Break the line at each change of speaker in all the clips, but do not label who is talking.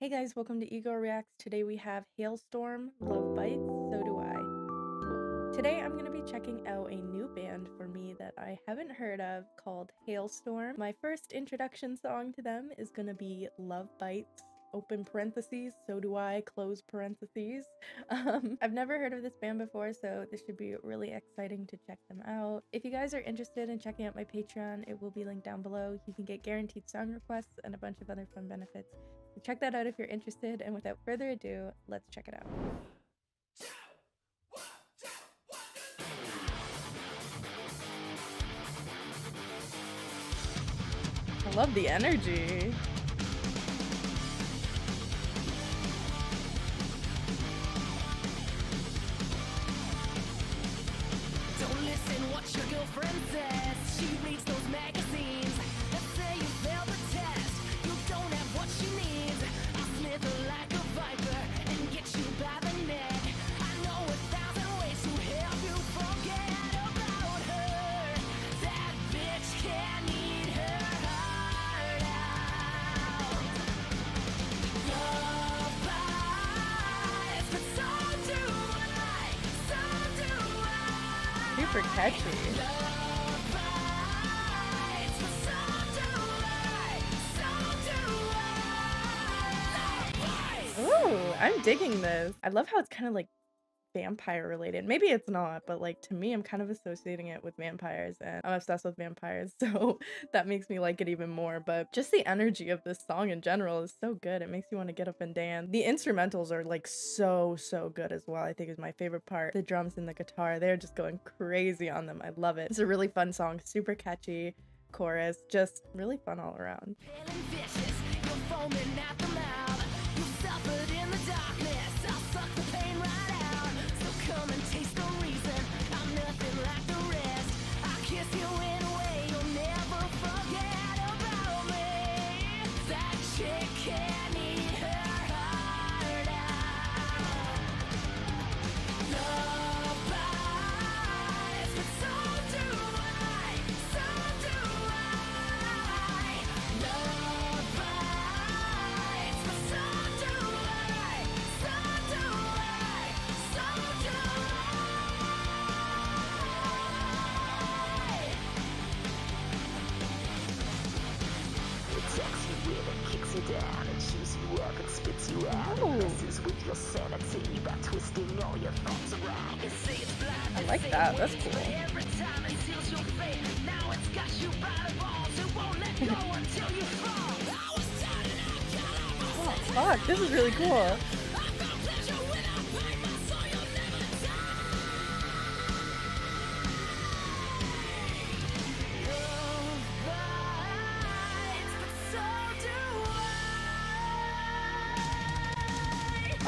Hey guys, welcome to E-Girl Reacts. Today we have Halestorm, Love Bites, So Do I. Today I'm going to be checking out a new band for me that I haven't heard of called Halestorm. My first introduction song to them is going to be Love Bites open parentheses, so do I, close parentheses. Um, I've never heard of this band before, so this should be really exciting to check them out. If you guys are interested in checking out my Patreon, it will be linked down below. You can get guaranteed song requests and a bunch of other fun benefits. Check that out if you're interested, and without further ado, let's check it out. I love the energy. Super catchy. Ooh, I'm digging this. I love how it's kind of like vampire related. Maybe it's not, but like to me, I'm kind of associating it with vampires and I'm obsessed with vampires. So that makes me like it even more. But just the energy of this song in general is so good. It makes you want to get up and dance. The instrumentals are like so, so good as well. I think is my favorite part. The drums and the guitar, they're just going crazy on them. I love it. It's a really fun song, super catchy chorus, just really fun all around. Your sanity by twisting all your thoughts around. I like that. That's cool. oh, fuck. This is really cool.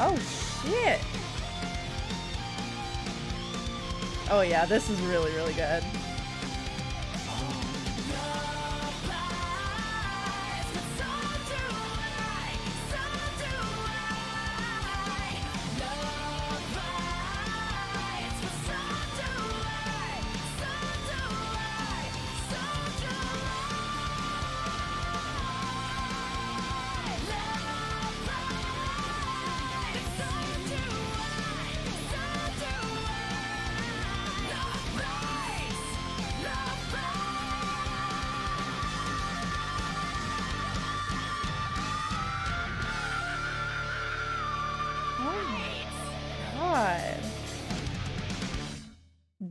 Oh, shit. Oh, yeah, this is really, really good.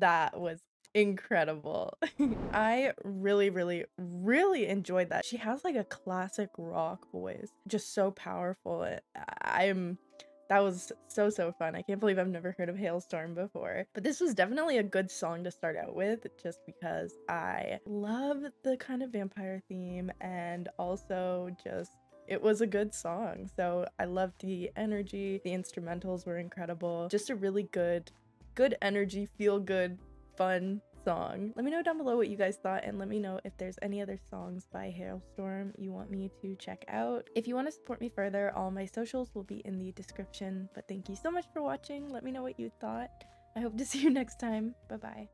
That was incredible. I really, really, really enjoyed that. She has like a classic rock voice, just so powerful. Eh, I'm that was so so fun. I can't believe I've never heard of Halestorm before. But this was definitely a good song to start out with just because I love the kind of vampire theme and also just it was a good song. So I loved the energy. The instrumentals were incredible. Just a really good, good energy, feel good, fun song. Let me know down below what you guys thought and let me know if there's any other songs by Halestorm you want me to check out. If you want to support me further, all my socials will be in the description. But thank you so much for watching. Let me know what you thought. I hope to see you next time. Bye bye.